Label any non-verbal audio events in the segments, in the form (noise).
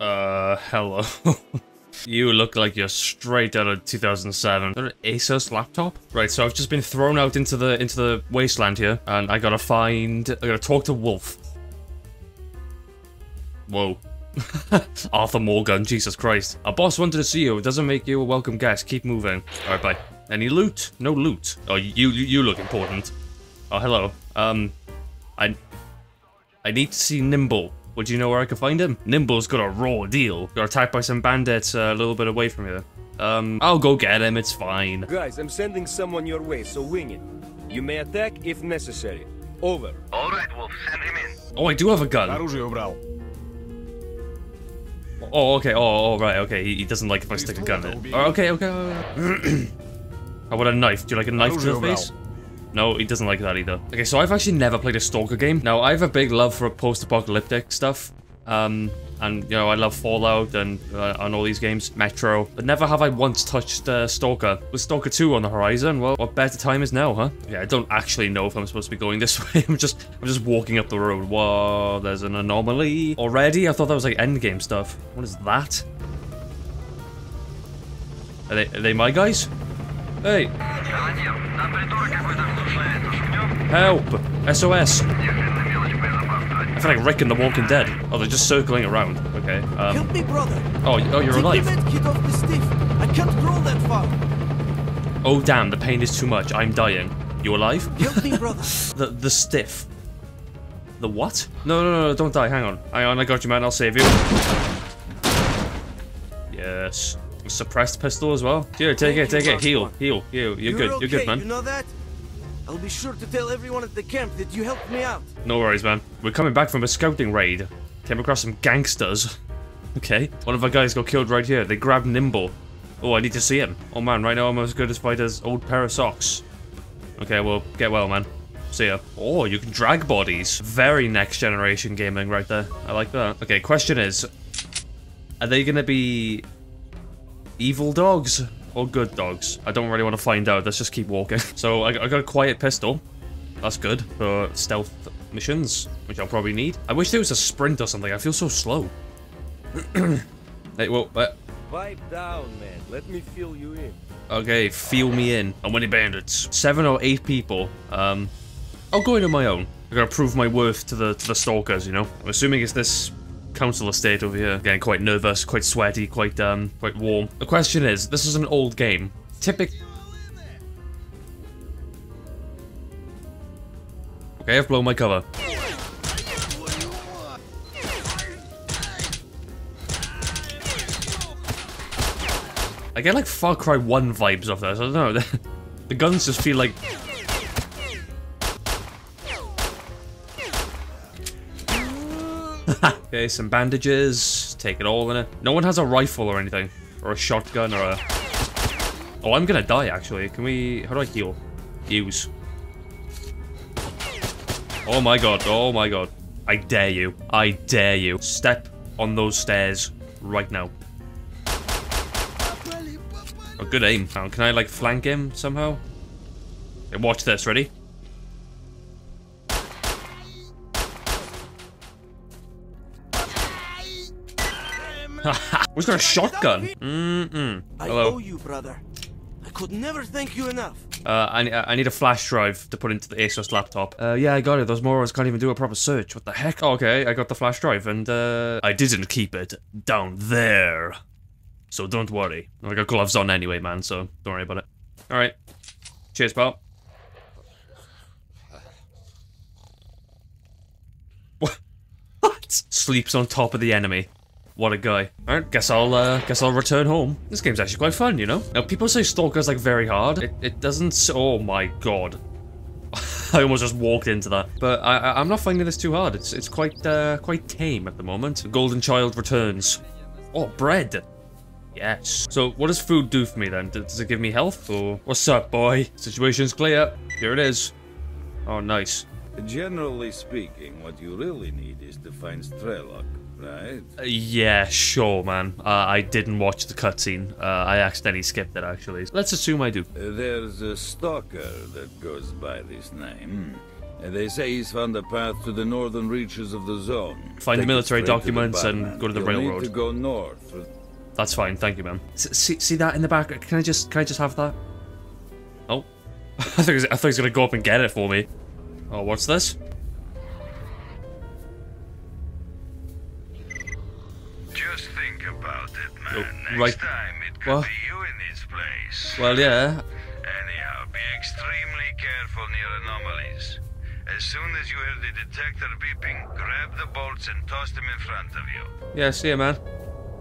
Uh, hello. (laughs) you look like you're straight out of 2007. Is that an Asus laptop? Right, so I've just been thrown out into the into the wasteland here, and I gotta find. I gotta talk to Wolf. Whoa. (laughs) Arthur Morgan, Jesus Christ. Our boss wanted to see you. It doesn't make you a welcome guest. Keep moving. Alright, bye. Any loot? No loot. Oh, you, you you look important. Oh, hello. Um, I I need to see Nimble. Would you know where I can find him? Nimble's got a raw deal. Got attacked by some bandits uh, a little bit away from here. Um, I'll go get him. It's fine. Guys, I'm sending someone your way, so wing it. You may attack if necessary. Over. All right, Wolf, send him in. Oh, I do have a gun. Оружие убрал. Oh, okay. Oh, oh right. Okay. He, he doesn't like if I stick a gun in it. Oh, okay, okay. okay. (clears throat) How about a knife? Do you like a knife to the face? No, he doesn't like that either. Okay, so I've actually never played a Stalker game. Now, I have a big love for post-apocalyptic stuff. Um, and, you know, I love Fallout and, uh, and all these games, Metro. But never have I once touched uh, Stalker. With Stalker 2 on the horizon, well, what better time is now, huh? Yeah, I don't actually know if I'm supposed to be going this (laughs) way. I'm just, I'm just walking up the road. Whoa, there's an anomaly. Already? I thought that was like endgame stuff. What is that? Are they, are they my guys? Hey! Help! SOS! I feel like Rick in The Walking Dead. Oh, they're just circling around. Okay. Um. Help me, brother! Oh, oh, you're alive. The off the stiff. I can't crawl that far. Oh damn, the pain is too much. I'm dying. You alive? Help me, (laughs) brother. the the stiff. The what? No, no, no, no, don't die. Hang on. Hang on, I got you, man. I'll save you. Yes. Suppressed pistol as well. Here, take it, take it. Heal, heal, heal. You're good, okay, you're good, man. You know that? I'll be sure to tell everyone at the camp that you helped me out. No worries, man. We're coming back from a scouting raid. Came across some gangsters. Okay. One of our guys got killed right here. They grabbed Nimble. Oh, I need to see him. Oh man, right now I'm as good as fight as old pair of socks. Okay, well, get well, man. See ya. Oh, you can drag bodies. Very next generation gaming right there. I like that. Okay, question is, are they gonna be evil dogs or good dogs? I don't really want to find out. Let's just keep walking. (laughs) So I, I got a quiet pistol. That's good for stealth missions, which I'll probably need. I wish there was a sprint or something. I feel so slow. (clears throat) hey, well, uh, Pipe down, man. Let me fill you in. okay, feel me in. I'm winning bandits. Seven or eight people. Um, I'll go in on my own. I gotta prove my worth to the to the stalkers, you know. I'm assuming it's this council estate over here. Getting quite nervous, quite sweaty, quite um, quite warm. The question is, this is an old game. Typic. Okay, I've blown my cover. I get like Far Cry 1 vibes off this. I don't know. (laughs) the guns just feel like. Okay, some bandages. Take it all in it. No one has a rifle or anything. Or a shotgun or a. Oh, I'm gonna die actually. Can we. How do I heal? Use. Oh my god. Oh my god. I dare you. I dare you. Step on those stairs right now. Oh, good aim. Can I, like, flank him somehow? Okay, watch this. Ready? Who's got a shotgun? Mm-mm. I owe you, brother. I could never thank you enough. Uh, I, I need a flash drive to put into the Asus laptop. Uh, yeah, I got it. Those morons can't even do a proper search. What the heck? Oh, okay, I got the flash drive, and uh, I didn't keep it down there. So don't worry. I got gloves on anyway, man, so don't worry about it. Alright. Cheers, pal. What? (laughs) What? Sleeps on top of the enemy. What a guy. Alright, guess I'll uh, guess I'll return home. This game's actually quite fun, you know? Now people say Stalker's like very hard. It, it doesn't oh my god. (laughs) I almost just walked into that. But I, I'm not finding this too hard. It's it's quite uh quite tame at the moment. Golden Child returns. Oh, bread. Yes. So what does food do for me then? Does it give me health or what's up, boy? Situation's clear. Here it is. Oh, nice. Generally speaking, what you really need is to find Strelok, right? Uh, yeah, sure, man. Uh, I didn't watch the cutscene. Uh, I accidentally skipped it, actually. Let's assume I do. Uh, There's a stalker that goes by this name. And they say he's found a path to the northern reaches of the zone. Find the Take it military straight to the documents and go to the You'll railroad. Need to go north. That's fine, thank you, man. S- See, see that in the back? Can I just, can I just have that? Oh, (laughs) I thought, he was, I thought he was gonna go up and get it for me. Oh, what's this? Just think about it, man. Oh, Next right. time it could What? be you in his place. Well, yeah. Anyhow, be extremely careful near anomalies. As soon as you hear the detector beeping, grab the bolts and toss them in front of you. Yeah, see you, man.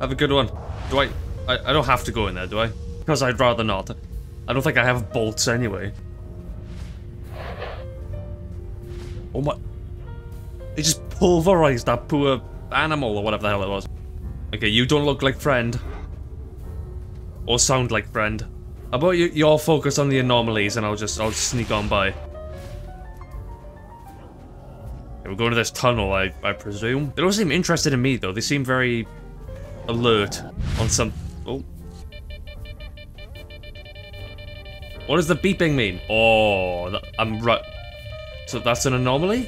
Have a good one. Do I, I? I don't have to go in there, do I? Because I'd rather not. I don't think I have bolts anyway. Oh my... They just pulverized that poor animal or whatever the hell it was. Okay, you don't look like friend. Or sound like friend. How about you, you all focus on the anomalies and I'll just, I'll sneak on by. Okay, we're going to this tunnel, I, I presume. They don't seem interested in me, though. They seem very alert on some... Oh. What does the beeping mean? Oh, I'm right. So that's an anomaly?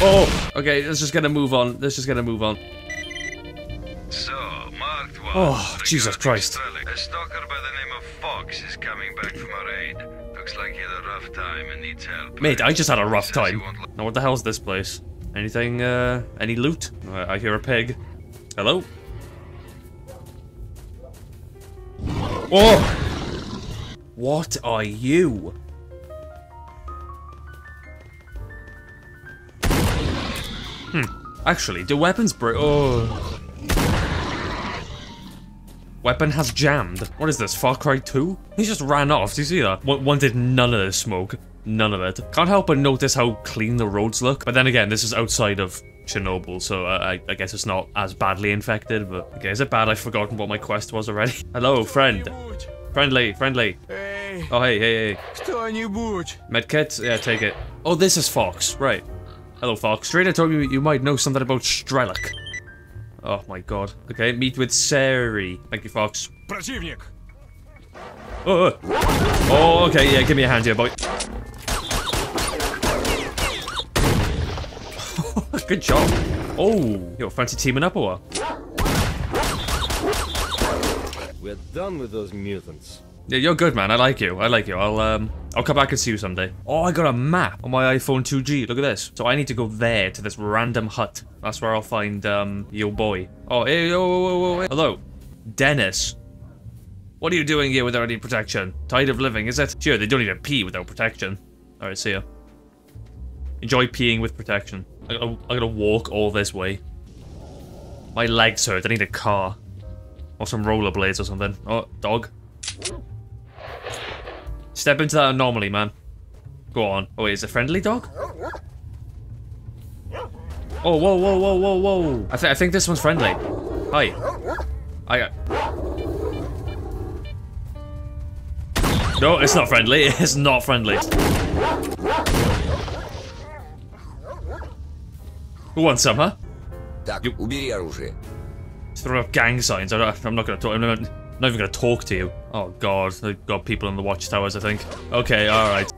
Oh, okay, let's just gonna move on. Let's just gonna move on. So, marked one. Oh, Jesus Christ. A stalker by the name of Fox is coming back from a raid. Looks like he had a rough time and needs help. Mate, I just had a rough time. Now, what the hell's this place? Anything, uh, any loot? I, I hear a pig. Hello? Oh! What are you? Hmm. Actually, do weapons break? Oh. Weapon has jammed. What is this, Far Cry 2? He just ran off, do you see that? One, did none of this smoke. None of it. Can't help but notice how clean the roads look. But then again, this is outside of Chernobyl, so I, I guess it's not as badly infected, but... Okay, is it bad I've forgotten what my quest was already? (laughs) Hello, friend. Friendly, friendly. Эй, Oh, hey, hey, hey. кто-нибудь! Medkit? Yeah, take it. Oh, this is Fox. Right. Hello, Fox. Trader told me you might know something about Strelok. Oh my god. Okay, meet with Sari. Thank you, Fox. Противник! Oh, oh. oh, okay, yeah, give me a hand here, boy. (laughs) Good job. Oh, yo, fancy teaming up or what? We're done with those mutants. Yeah, you're good, man. I like you. I like you. I'll um, I'll come back and see you someday. Oh, I got a map on my iPhone 2G. Look at this. So I need to go there to this random hut. That's where I'll find um your boy. Oh, hey, oh, oh, oh, oh, hello, Dennis. What are you doing here without any protection? Tired of living, is it? Sure, they don't even pee without protection. All right, see ya. Enjoy peeing with protection. I gotta, I gotta walk all this way. My legs hurt. I need a car. Or some rollerblades or something. Oh, dog. Step into that anomaly, man. Go on. Oh, wait, is it a friendly dog? Oh, whoa, whoa, whoa, whoa, whoa. I, th I think this one's friendly. Hi. I got... No, it's not friendly. It's (laughs) not friendly. Who wants some, huh? Так, убери оружие. Throw up gang signs. I don't, I'm not gonna talk. I'm not, not even gonna talk to you. Oh god, they've got people in the watchtowers. I think. Okay, all right.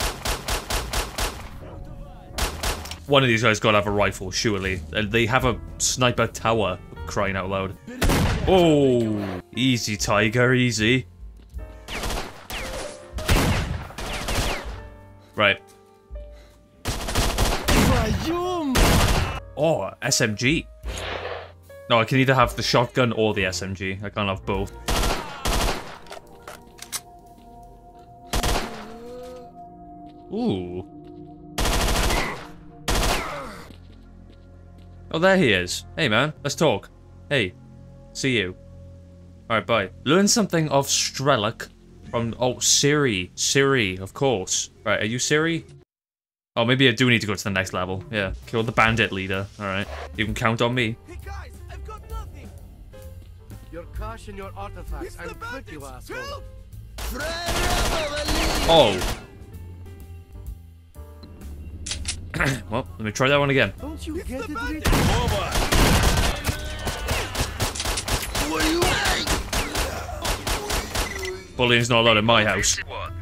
One of these guys gotta have a rifle, surely. And They have a sniper tower. Crying out loud. Oh, easy, Tiger, easy. Right. Oh, SMG. No, I can either have the shotgun or the SMG. I can't have both. Ooh. Oh, there he is. Hey, man. Let's talk. Hey. See you. Alright, bye. Learn something of Strelok from... Oh, Siri. Siri, of course. Right, are you Siri? Oh, maybe I do need to go to the next level. Yeah. Kill the bandit leader. Alright. You can count on me. Hey guys, I've got nothing! Your cash and your artifacts. It's I'm the quick, you bandits! asshole. Help! Oh. (clears throat) well, let me try that one again. Don't you It's get the it, bandits! Rich? Bullying's not allowed in my house. What?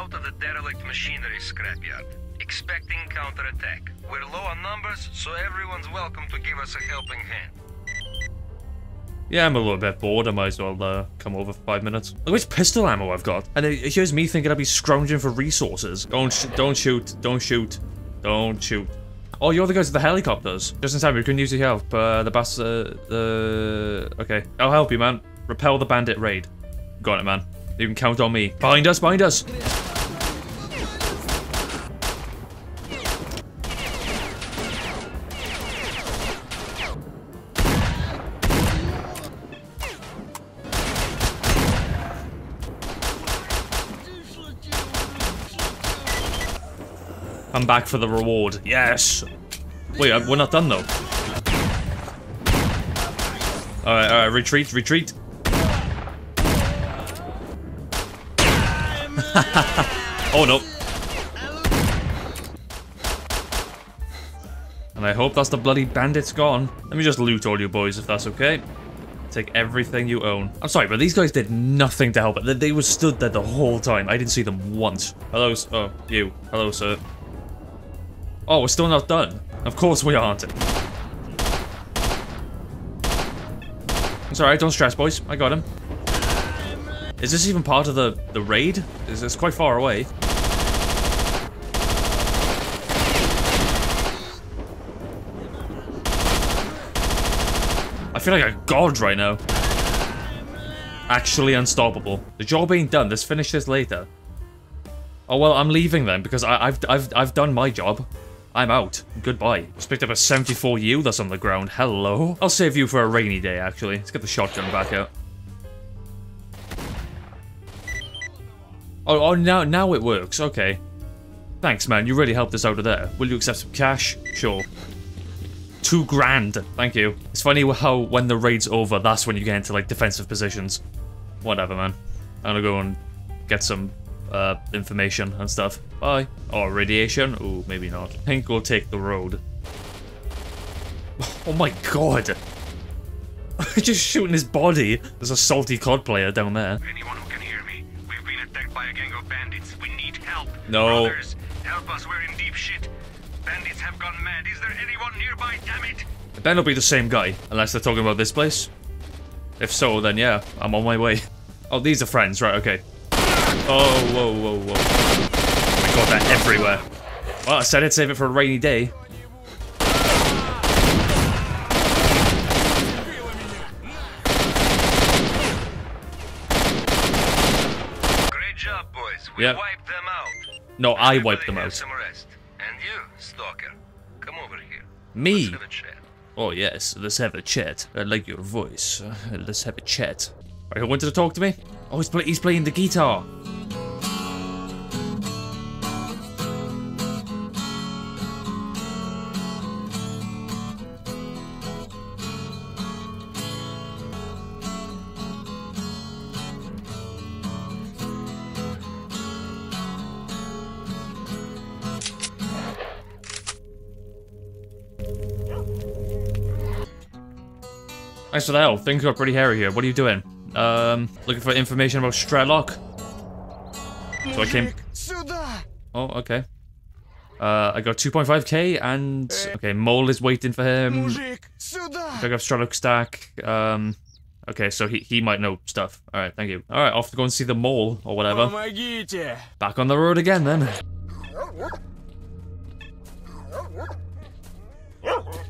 out of the derelict machinery scrapyard, expecting counterattack. We're low on numbers, so everyone's welcome to give us a helping hand. Yeah, I'm a little bit bored. I might as well uh, come over for five minutes. Look much pistol ammo I've got. And it, here's me thinking I'd be scrounging for resources. Don't, sh don't shoot. Don't shoot. Don't shoot. Oh, you're the guys with the helicopters. Just in time, we can use your help. Uh, the bass, uh, the... Okay, I'll help you, man. Repel the bandit raid. Got it, man. You can count on me. Behind us, behind us! Back for the reward. Yes! Wait, uh, we're not done though. Alright, alright, retreat, retreat. (laughs) oh no. And I hope that's the bloody bandits gone. Let me just loot all you boys if that's okay. Take everything you own. I'm sorry, but these guys did nothing to help. They, they were stood there the whole time. I didn't see them once. Hello, oh, you. Hello, sir. Oh, we're still not done. Of course we aren't. It's alright, don't stress, boys. I got him. Is this even part of the, the raid? Is this quite far away? I feel like a god right now. Actually unstoppable. The job ain't done. Let's finish this later. Oh well, I'm leaving then because I, have I've I've done my job. I'm out. Goodbye. Just picked up a 74 U that's on the ground. Hello. I'll save you for a rainy day, actually. Let's get the shotgun back out. Oh, oh, now, now it works. Okay. Thanks, man. You really helped us out of there. Will you accept some cash? Sure. Two grand. Thank you. It's funny how when the raid's over, that's when you get into, like, defensive positions. Whatever, man. I'm gonna go and get some uh, information and stuff. Bye. Oh, radiation? Oh, maybe not. I think we'll take the road. Oh my god! (laughs) Just shooting his body. There's a salty COD player down there. Anyone who can hear me, we've been attacked by a gang of bandits. We need help. No. Brothers, help us. We're in deep shit. Bandits have gone mad. Is there anyone nearby? Damn it! It better be the same guy, unless they're talking about this place. If so, then yeah, I'm on my way. (laughs) Oh, these are friends, right, okay. Oh, whoa, whoa, whoa. Got that everywhere. Well, I said I'd save it for a rainy day. Great job, boys. We Yep. wiped them out. No, I wiped them out. And you, Stalker, come over here. Me? Let's have a chat. Oh yes, let's have a chat. I like your voice. Uh, let's have a chat. Right, who wanted to talk to me? Oh, he's, play he's playing the guitar. Thanks for the help. Things got pretty hairy here. What are you doing? Um, looking for information about Strelok. So I came. Oh, okay. Uh, I got 2.5k and okay, Mole is waiting for him. I got Strelok stack. Um, okay, so he he might know stuff. All right, thank you. All right, off to go and see the Mole or whatever. Back on the road again then. (laughs)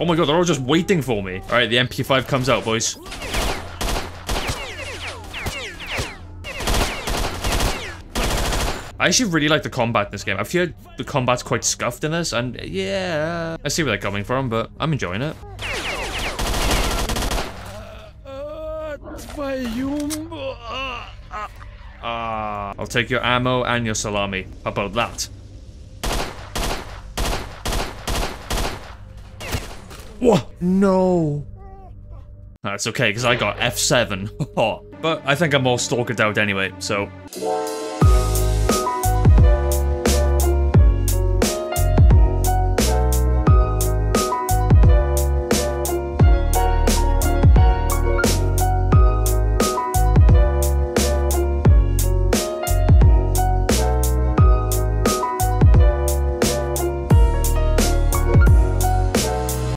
Oh my god, they're all just waiting for me. Alright, the MP5 comes out, boys. I actually really like the combat in this game. I feel the combat's quite scuffed in this, and yeah, I see where they're coming from, but I'm enjoying it. Ah, I'll take your ammo and your salami. How about that? What? No. That's okay, because I got F7. (laughs) but I think I'm all stalkered out anyway, so...